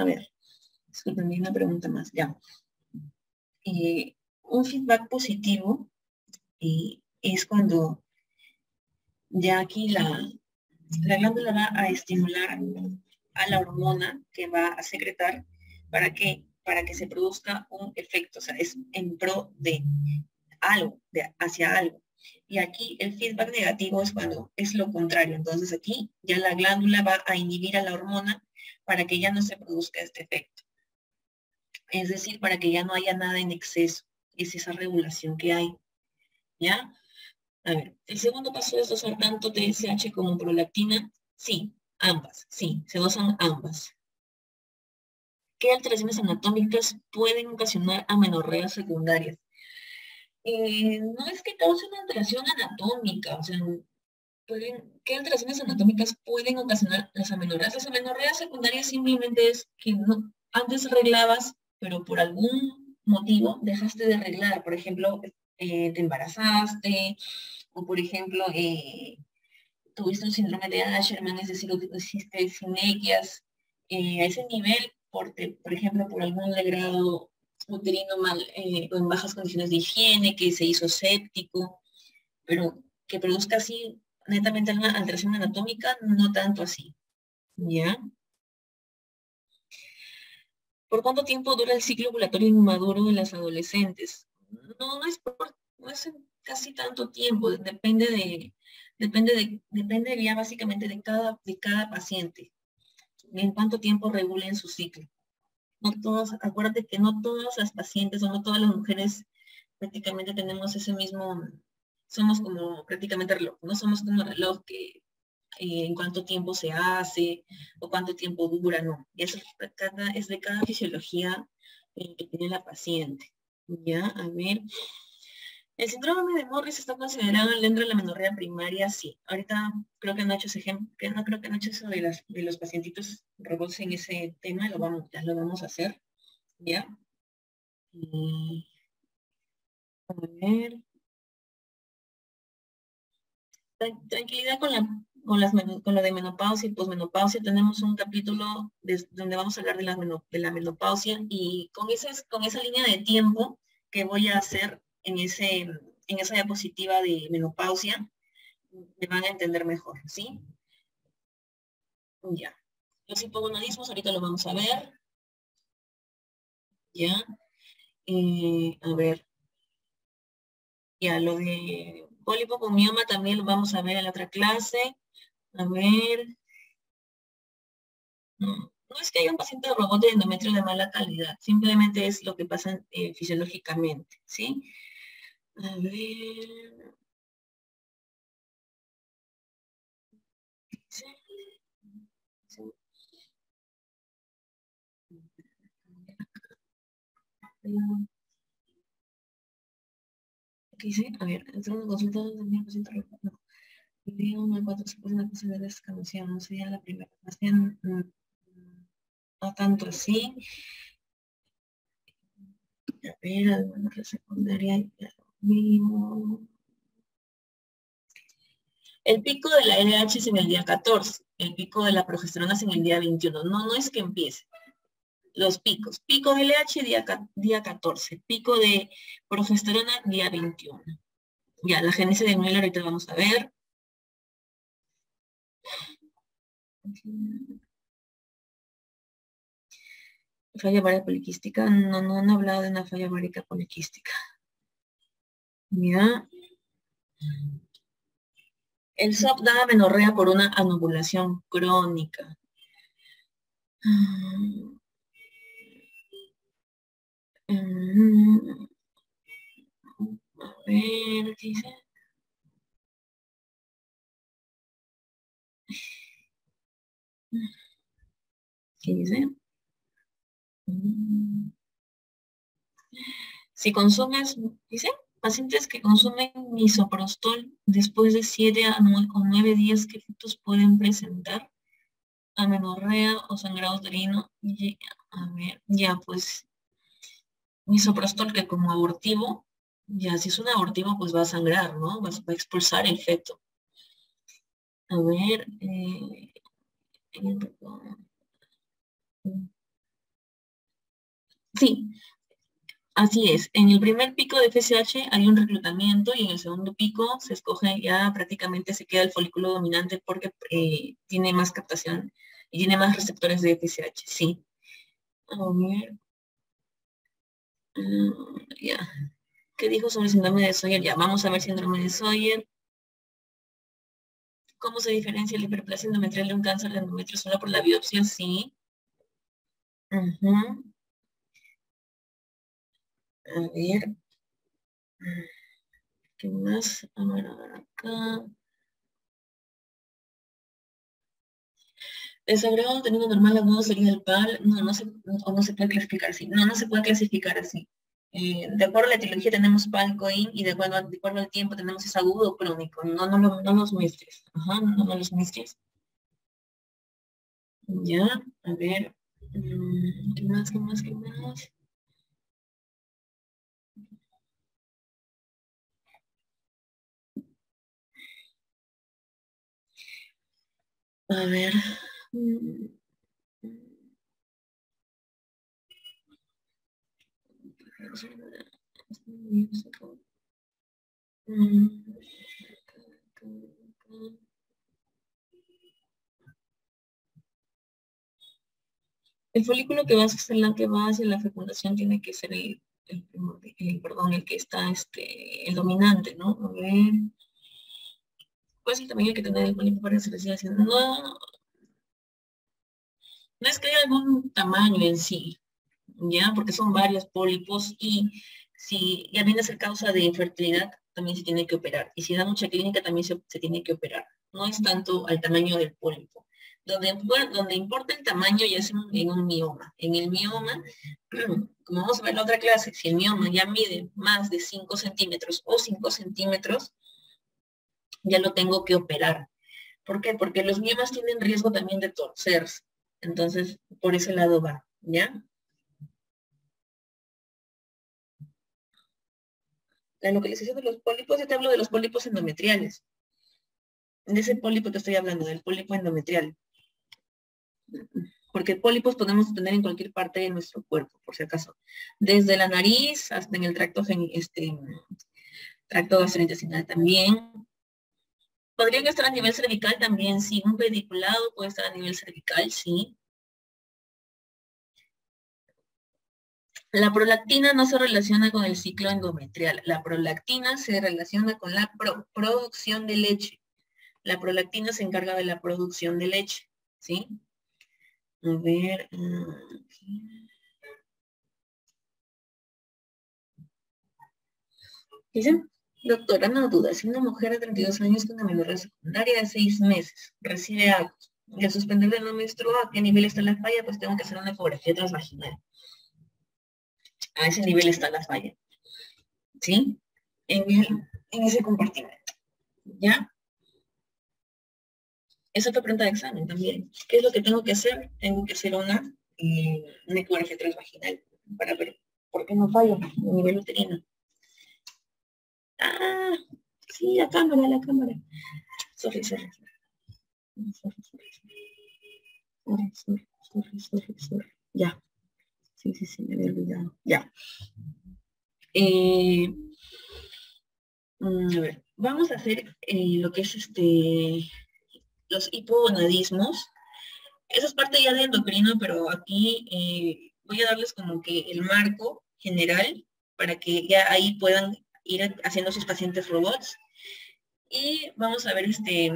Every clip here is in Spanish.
a ver, disculpen, una pregunta más, ya. Eh, un feedback positivo eh, es cuando ya aquí la, la glándula va a estimular a la hormona que va a secretar para que, para que se produzca un efecto, o sea, es en pro de algo, de, hacia algo. Y aquí el feedback negativo es cuando es lo contrario. Entonces aquí ya la glándula va a inhibir a la hormona para que ya no se produzca este efecto. Es decir, para que ya no haya nada en exceso. Es esa regulación que hay. ¿Ya? A ver, el segundo paso es dosar tanto TSH como prolactina. Sí, ambas, sí, se dosan ambas. ¿Qué alteraciones anatómicas pueden ocasionar amenorreas secundarias? Eh, no es que cause una alteración anatómica, o sea, ¿qué alteraciones anatómicas pueden ocasionar las amenorreas? Las amenorreas secundarias simplemente es que no, antes arreglabas, pero por algún motivo dejaste de arreglar. Por ejemplo, eh, te embarazaste, o por ejemplo, eh, tuviste un síndrome de Asherman, es decir, hiciste sinequias a ese nivel, por, por ejemplo, por algún legrado uterino mal eh, o en bajas condiciones de higiene, que se hizo séptico, pero que produzca así netamente una alteración anatómica, no tanto así. ¿Ya? ¿Por cuánto tiempo dura el ciclo ovulatorio inmaduro en las adolescentes? No, no es, por, casi tanto tiempo, depende de, depende de, depende ya básicamente de cada, de cada paciente, en cuánto tiempo regulen su ciclo no todas, acuérdate que no todas las pacientes o no todas las mujeres prácticamente tenemos ese mismo, somos como prácticamente reloj, no somos como reloj que eh, en cuánto tiempo se hace o cuánto tiempo dura, no. Eso es de cada fisiología eh, que tiene la paciente. Ya, a ver. El síndrome de Morris está considerado dentro de la menorrea primaria, sí. Ahorita creo que he hecho ese ejemplo, no creo que he hecho eso de, las, de los pacientitos robots en ese tema, lo vamos, ya lo vamos a hacer. ¿Ya? A ver. Tranquilidad con la con, las, con lo de menopausia y posmenopausia. Tenemos un capítulo donde vamos a hablar de la, menopausia y con, con esa línea de tiempo que voy a hacer en, ese, en esa diapositiva de menopausia, me van a entender mejor, ¿sí? Ya. Los hipogonadismos ahorita lo vamos a ver. Ya. Eh, a ver. Ya, lo de pólipo con mioma también lo vamos a ver en la otra clase. A ver. No, es que haya un paciente de robot de endometrio de mala calidad, simplemente es lo que pasa eh, fisiológicamente, ¿sí? A ver. ¿Qué dice? A ver, entre una consulta de paciente no. Video no hay cuatro se puede una posibilidad de escamación, no sería la primera. Más bien, mm, no tanto así. A ver, alguna secundaria, el pico de la LH es en el día 14, el pico de la progesterona es en el día 21. No, no es que empiece. Los picos. Pico de LH día, día 14, pico de progesterona día 21. Ya, la génesis de Müller ahorita vamos a ver. Falla varia poliquística. No, no han hablado de una falla várica poliquística. ¿Ya? El SOP da menorrea por una anovulación crónica. A ver, ¿qué dice? ¿Qué dice? Si consumes, dice, Pacientes que consumen misoprostol después de 7 o 9 días, ¿qué efectos pueden presentar? Amenorrea o sangrado uterino. A ver, ya pues, misoprostol que como abortivo, ya si es un abortivo pues va a sangrar, ¿no? Va, a expulsar el feto. A ver, eh, Sí, así es. En el primer pico de FSH hay un reclutamiento y en el segundo pico se escoge ya prácticamente se queda el folículo dominante porque eh, tiene más captación y tiene más receptores de FSH, sí. A ver. Mm, ya. ¿Qué dijo sobre el síndrome de Sawyer? Ya, vamos a ver síndrome de Sawyer. ¿Cómo se diferencia la hiperplasia endometrial de un cáncer de endometrio solo por la biopsia? Sí. A ver. ¿Qué más? A ver, a ver acá. Desagregado teniendo normal agudo sería el PAL. No, no se, o no se puede clasificar así. No, no se puede clasificar así. Eh, de acuerdo a la etiología tenemos palcoin y de acuerdo, de acuerdo al tiempo tenemos ese agudo crónico. No, no, no, no los mezcles. Ajá, no, no los mezcles. Ya, a ver. Mm, ¿Qué más, qué más, qué más? A ver. El folículo que va hacia la que va hacia la fecundación tiene que ser el, el, perdón, el que está este, el dominante, ¿no? A ver. Pues también hay que tener el pólipo para que se le haciendo. No, no es que haya algún tamaño en sí, ¿ya? Porque son varios pólipos y si ya viene a ser causa de infertilidad, también se tiene que operar. Y si da mucha clínica, también se, tiene que operar. No es tanto al tamaño del pólipo. Donde, donde importa el tamaño ya es en, un mioma. En el mioma, como vamos a ver en la otra clase, si el mioma ya mide más de 5 centímetros o 5 centímetros, ya lo tengo que operar. ¿Por qué? Porque los miomas tienen riesgo también de torcerse. Entonces, por ese lado va, ¿ya? La localización de los pólipos, yo te hablo de los pólipos endometriales. De ese pólipo te estoy hablando, del pólipo endometrial. Porque pólipos podemos tener en cualquier parte de nuestro cuerpo, por si acaso. Desde la nariz hasta en el tracto, este, gastrointestinal también. Podrían estar a nivel cervical también, sí. Un pediculado puede estar a nivel cervical, sí. La prolactina no se relaciona con el ciclo endometrial. La prolactina se relaciona con la producción de leche. La prolactina se encarga de la producción de leche, ¿sí? A ver. Doctora, no duda, si una mujer de 32 años con menor secundaria de 6 meses recibe algo y al suspenderle no menstrua, ¿a qué nivel está la falla? Pues tengo que hacer una ecografía transvaginal. A ese nivel está la falla. ¿Sí? En, ese compartimento. ¿Ya? Esa es otra pregunta de examen también. ¿Qué es lo que tengo que hacer? Tengo que hacer una, eh, una ecografía transvaginal para ver por qué no falla a nivel uterino. Ah, sí, la cámara, la cámara. Sorry, sorry. Sorry, sorry, sorry. Sorry, Ya. Sí, sí, sí, me había olvidado. Ya. Eh, mm, a ver, vamos a hacer eh, lo que es este los hipogonadismos. Eso es parte ya de endocrino, pero aquí eh, voy a darles como que el marco general para que ya ahí puedan ir haciendo sus pacientes robots. Y vamos a ver este,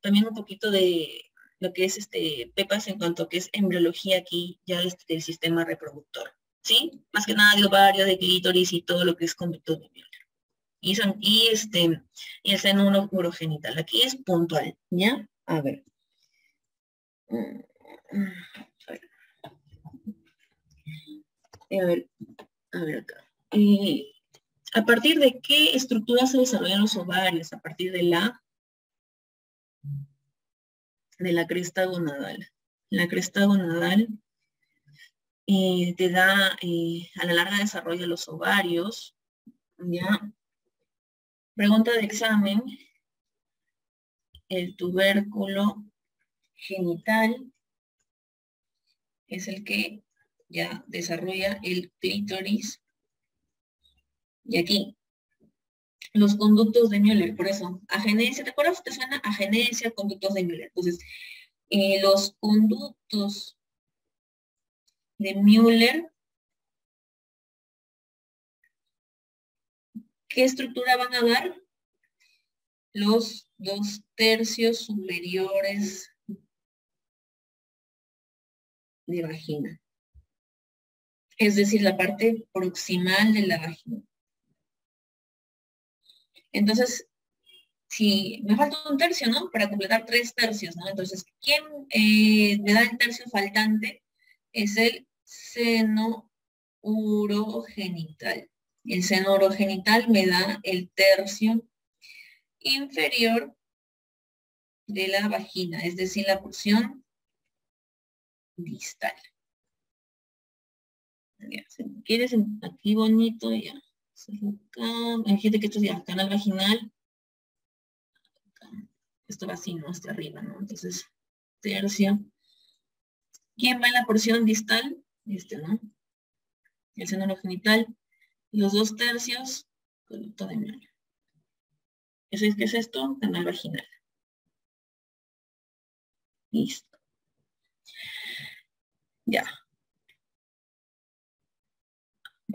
también un poquito de lo que es este PEPAS en cuanto a que es embriología aquí ya este, del sistema reproductor. ¿Sí? Más que nada de ovario, de clítoris y todo lo que es conducto de Y, son, y, este, y el seno urogenital. Aquí es puntual, ¿ya? A ver. A ver, a ver acá. ¿A partir de qué estructura se desarrollan los ovarios? A partir de la, de la cresta gonadal. La cresta gonadal eh, te da eh, a la larga desarrollo los ovarios. Pregunta de examen. El tubérculo genital es el que ya desarrolla el clítoris. Y aquí, los conductos de Müller, por eso, agenesia, ¿te acuerdas? ¿Te suena agenesia, conductos de Müller? Entonces, eh, los conductos de Müller, ¿qué estructura van a dar? Los dos tercios superiores de vagina. Es decir, la parte proximal de la vagina. Entonces, si me falta un tercio, ¿no? Para completar tres tercios, ¿no? Entonces, ¿quién eh, me da el tercio faltante? Es el seno urogenital. El seno urogenital me da el tercio inferior de la vagina, es decir, la porción distal. quieres aquí bonito, ya. Imagínate que esto es ya canal vaginal. Esto va así, ¿no? Hasta arriba, ¿no? Entonces, tercio. ¿Quién va en la porción distal? Este, ¿no? El seno genital. Los dos tercios, conducto de miel. ¿Eso es qué es esto? Canal vaginal. Listo. Ya.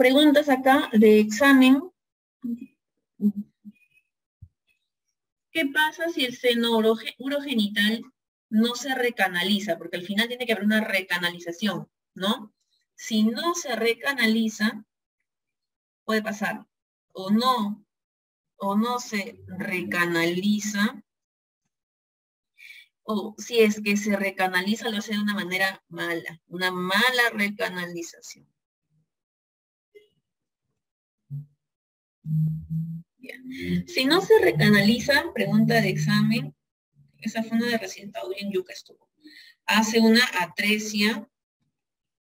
Preguntas acá de examen. ¿Qué pasa si el seno urogenital no se recanaliza? Porque al final tiene que haber una recanalización, ¿no? Si no se recanaliza, puede pasar o no, o no se recanaliza, o si es que se recanaliza, lo hace de una manera mala, una mala recanalización. Si no se recanaliza, pregunta de examen, esa fue una de recién en Yuca estuvo, hace una atresia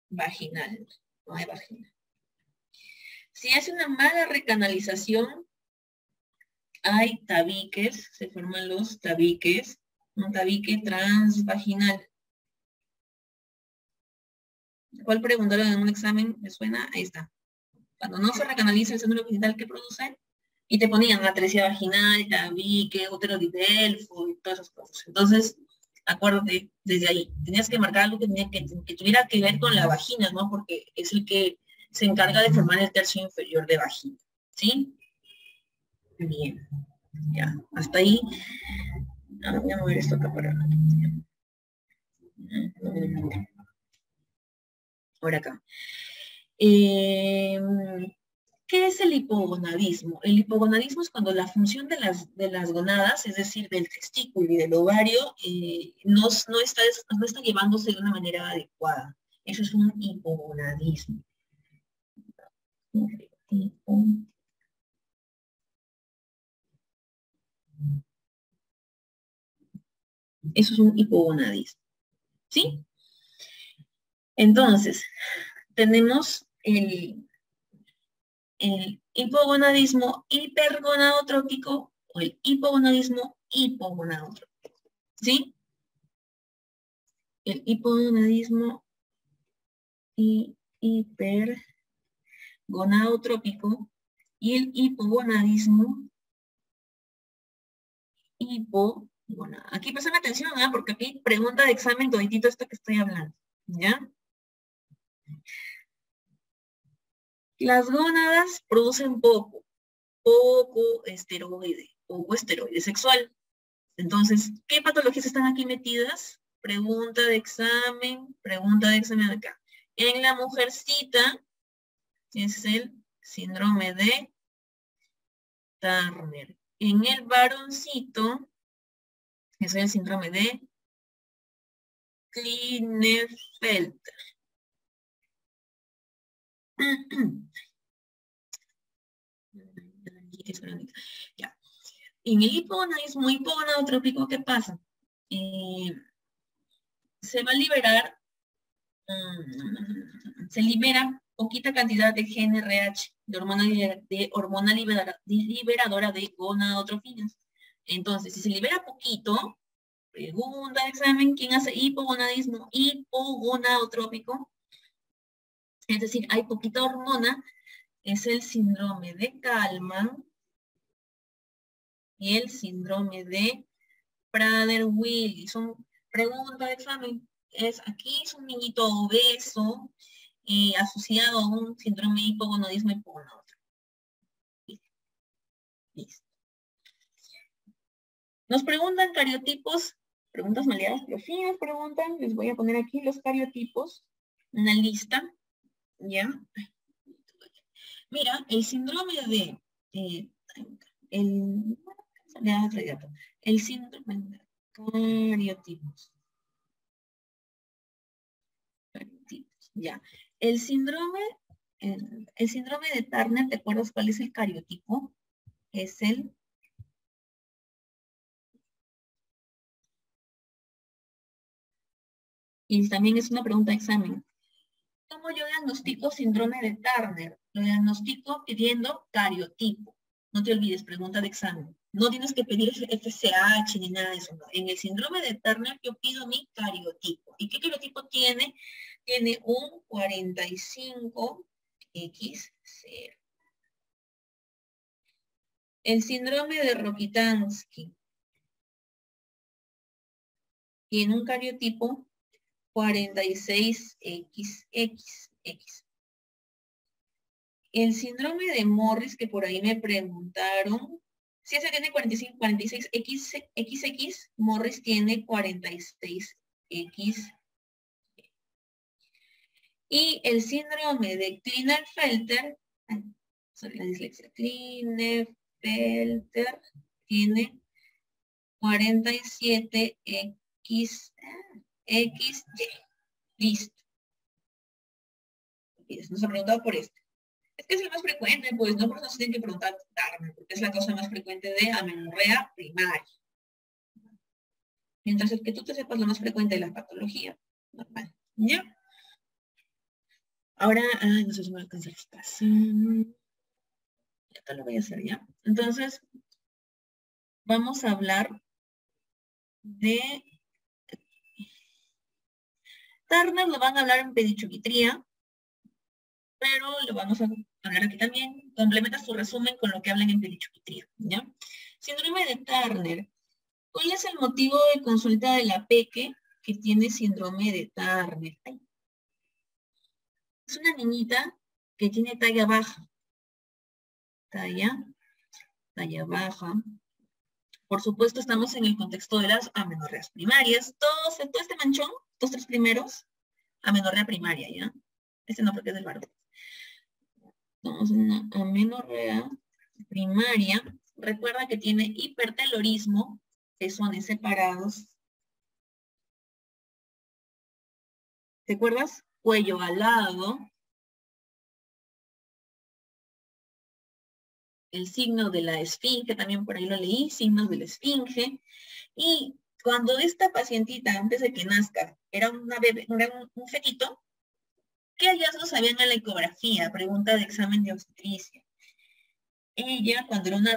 vaginal, no hay vagina. Si hace una mala recanalización, hay tabiques, se forman los tabiques, un tabique transvaginal. ¿Cuál preguntaron en un examen? ¿Me suena? Ahí está. Cuando no se recanaliza el seno vaginal, ¿qué produce? Y te ponían atresia vaginal, tabique, útero de Delfo y todas esas cosas. Entonces, acuérdate, desde ahí, tenías que marcar algo que, que, tuviera que ver con la vagina, ¿no? Porque es el que se encarga de formar el tercio inferior de vagina. ¿Sí? Bien. Ya, hasta ahí Ah, voy a mover esto acá para... Ahora acá. Em, ¿Qué es el hipogonadismo? El hipogonadismo es cuando la función de las, de las gonadas, es decir, del testículo y del ovario, eh, no, no, está, no está llevándose de una manera adecuada. Eso es un hipogonadismo. Eso es un hipogonadismo. ¿Sí? Entonces, tenemos el, el hipogonadismo hipergonadotrópico o el hipogonadismo hipogonadotrópico. ¿Sí? El hipogonadismo y hipergonadotrópico y el hipogonadismo hipo bueno, aquí presten atención, ¿ah? porque aquí pregunta de examen toditito esto que estoy hablando, ¿ya? Las gónadas producen poco, poco esteroide, poco esteroide sexual. Entonces, ¿qué patologías están aquí metidas? Pregunta de examen, pregunta de examen acá. En la mujercita es el síndrome de Turner. En el varoncito es el síndrome de Klinefelter. En el hipogonadismo hipogonadotrópico, ¿qué pasa? Eh, se va a liberar, mm, se libera poquita cantidad de GNRH, de hormona, de hormona liberadora de gonadotrofinas. Entonces, si se libera poquito, pregunta examen, ¿quién hace hipogonadismo hipogonadotrópico? Es decir, hay poquita hormona, es el síndrome de Kalman y el síndrome de Prader-Willi. Son preguntas de examen. Es, aquí es un niñito obeso y asociado a un síndrome de hipogonadismo hipogonadotro. Listo. Nos preguntan cariotipos, preguntas maleadas, pero sí nos preguntan, les voy a poner aquí los cariotipos, una lista, ¿ya? Mira, el síndrome de, eh, el, el síndrome de cariotipos. Ya. El síndrome, el, el síndrome de Turner, ¿te acuerdas cuál es el cariotipo? Es el Y también es una pregunta de examen. ¿Cómo yo diagnostico síndrome de Turner? Lo diagnostico pidiendo cariotipo. No te olvides, pregunta de examen. No tienes que pedir FSH ni nada de eso. En el síndrome de Turner yo pido mi cariotipo. ¿Y qué cariotipo tiene? Tiene un 45X0. El síndrome de Rokitansky tiene un cariotipo 46XX. El síndrome de Morris, que por ahí me preguntaron, si ese tiene 45, 46XX, Morris tiene 46X. Y el síndrome de Klinefelter, sorry la dislexia, Klinefelter tiene 47X. X, Y. Listo. Nos ha preguntado por este. Es que es el más frecuente, pues no por eso se tiene que preguntar porque es la causa más frecuente de amenorrea primaria. Mientras el que tú te sepas lo más frecuente de la patología, normal. ¿Ya? Ahora, no sé si me alcanza la Ya te lo voy a hacer ya. Entonces, vamos a hablar de Turner lo van a hablar en pedichuquitría, pero lo vamos a hablar aquí también. Complementa su resumen con lo que hablan en pedichuquitría. Síndrome de Turner. ¿Cuál es el motivo de consulta de la peque que tiene síndrome de Turner? Es una niñita que tiene talla baja. Talla, talla baja. Por supuesto, estamos en el contexto de las amenorreas primarias. Todo, todo este manchón dos, tres primeros, amenorrea primaria, ¿ya? Este no porque es del varón. Vamos a amenorrea primaria. Recuerda que tiene hipertelorismo, pezones separados. ¿Te acuerdas? Cuello alado. El signo de la esfinge, también por ahí lo leí, signos de la esfinge. Y cuando esta pacientita, antes de que nazca, era, una bebé, un, fetito, ¿qué hallazgos habían en la ecografía? Pregunta de examen de obstetricia. Ella, cuando era un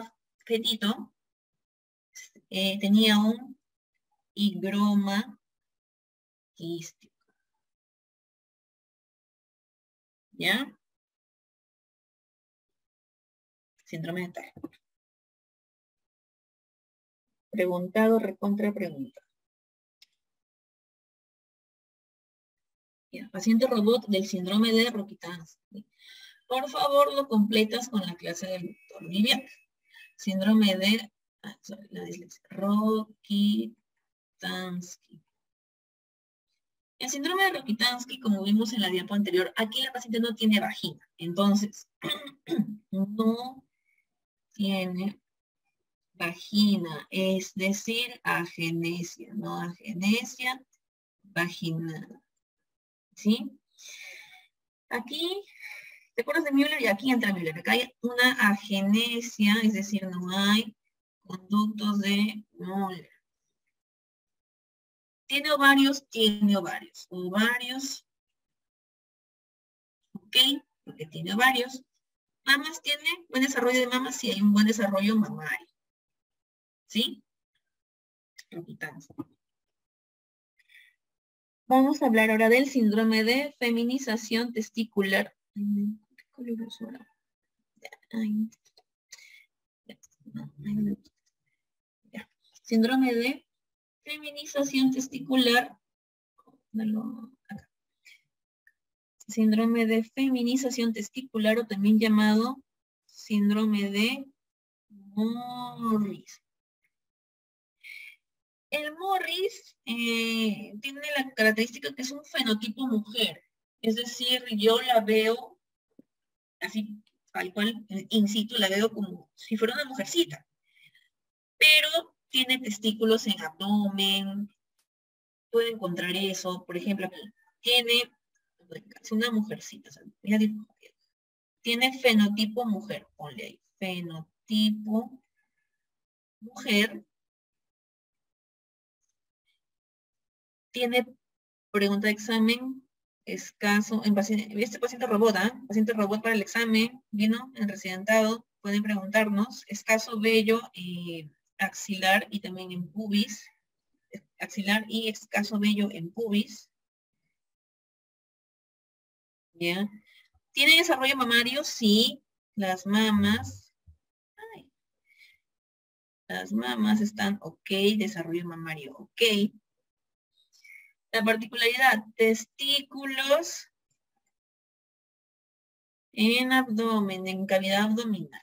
fetito, eh, tenía un higroma quístico. ¿Ya? Síndrome de Turner. Preguntado, recontra pregunta. paciente robot del síndrome de Rokitansky. Por favor, lo completas con la clase del doctor Vivian. Síndrome de ah, la Rokitansky. El síndrome de Rokitansky, como vimos en la diapo anterior, aquí la paciente no tiene vagina. Entonces, no tiene vagina, es decir, agenesia, no agenesia vaginal. ¿Sí? Aquí, ¿te acuerdas de Müller? Y aquí entra Müller. Acá hay una agenesia, es decir, no hay conductos de Müller. ¿Tiene ovarios? Tiene ovarios. Ovarios. ¿Ok? Porque tiene ovarios. ¿Mamas tiene buen desarrollo de mamas? Sí, hay un buen desarrollo mamario. ¿Sí? Vamos a hablar ahora del síndrome de feminización testicular. Síndrome de feminización testicular. Síndrome de feminización testicular o también llamado síndrome de Morris. El Morris eh, tiene la característica que es un fenotipo mujer. Es decir, yo la veo así, tal cual, in situ, la veo como si fuera una mujercita. Pero tiene testículos en abdomen. Puede encontrar eso. Por ejemplo, tiene una mujercita. tiene fenotipo mujer. Ponle ahí. Fenotipo mujer tiene pregunta de examen escaso, en paciente, este paciente robot, ¿ah? paciente robot para el examen, vino en residentado, pueden preguntarnos, escaso vello eh, axilar y también en pubis, axilar y escaso vello en pubis. ¿Ya? ¿Tiene desarrollo mamario? Sí, las mamas. las mamas están ok, desarrollo mamario ok. La particularidad, testículos en abdomen, en cavidad abdominal.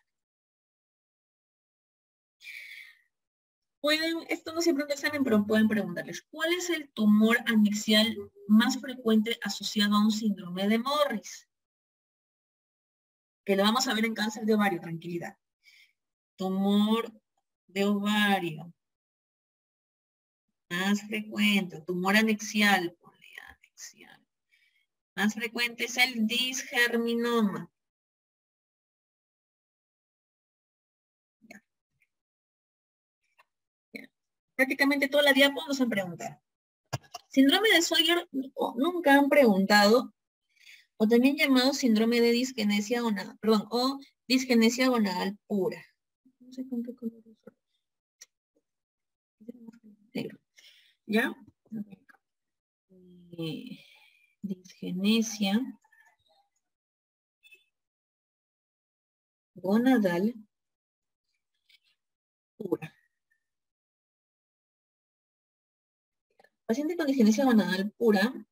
Pueden, esto no siempre lo examen, pero pueden preguntarles, ¿cuál es el tumor anexial más frecuente asociado a un síndrome de Morris? Que lo vamos a ver en cáncer de ovario, tranquilidad. Tumor de ovario más frecuente, tumor anexial, anexial. Más frecuente es el disgerminoma. Prácticamente toda la diapo nos han preguntado. Síndrome de Sawyer nunca han preguntado, o también llamado síndrome de disgenesia gonadal, perdón, o disgenesia gonadal pura. No sé con qué color ¿Ya? Disgenesia gonadal pura. Paciente con disgenesia gonadal pura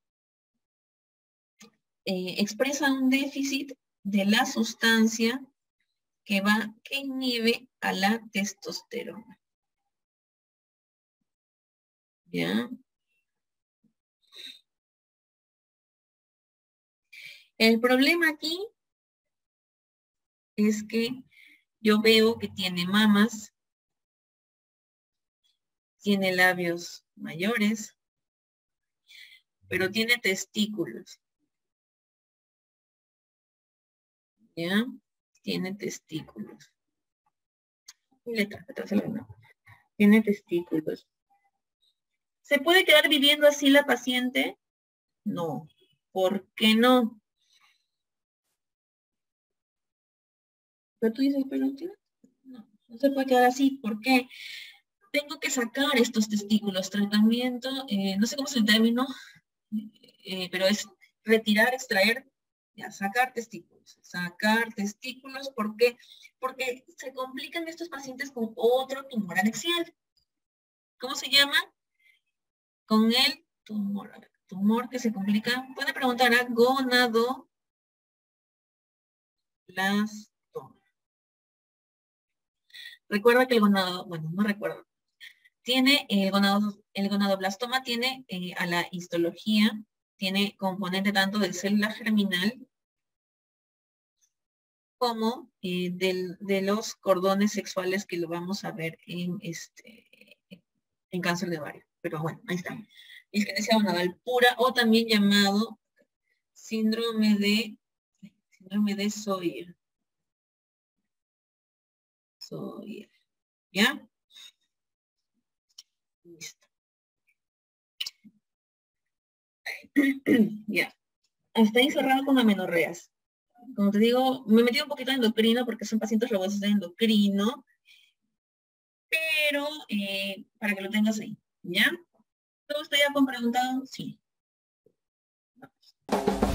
eh, expresa un déficit de la sustancia que va, que inhibe a la testosterona. ¿Ya? El problema aquí es que yo veo que tiene mamas, tiene labios mayores, pero tiene testículos. ¿Ya? Tiene testículos. Tiene testículos. ¿Se puede quedar viviendo así la paciente? No. ¿Por qué no? Pero tú dices, pero no, no se puede quedar así. ¿Por qué? Tengo que sacar estos testículos. Tratamiento, eh, no sé cómo es el término, eh, pero es retirar, extraer, ya, sacar testículos. Sacar testículos, ¿por qué? Porque se complican estos pacientes con otro tumor anexial. ¿Cómo se llama? Con el tumor. tumor que se complica, puede preguntar a gonado Recuerda que el gonado, bueno, no recuerdo. Tiene el gonado, el gonadoblastoma tiene eh, a la histología, tiene componente tanto de célula germinal como eh, de los cordones sexuales que lo vamos a ver en este en cáncer de ovario. Pero bueno, ahí está. Disgenesia gonadal pura o también llamado síndrome de síndrome de Sawyer. Sawyer. ¿Ya? Listo. ya. Hasta ahí cerrado con amenorreas. Como te digo, me metí un poquito en endocrino porque son pacientes robots de endocrino. Pero eh, para que lo tengas ahí. ¿Ya? ¿Todo está ya con preguntado? Sí. Vamos.